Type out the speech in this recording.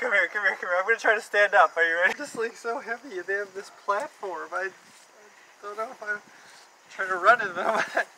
come here, come here, come here. I'm gonna try to stand up. Are you ready? This like so heavy and they have this platform. I, I don't know if I'm trying to run in them.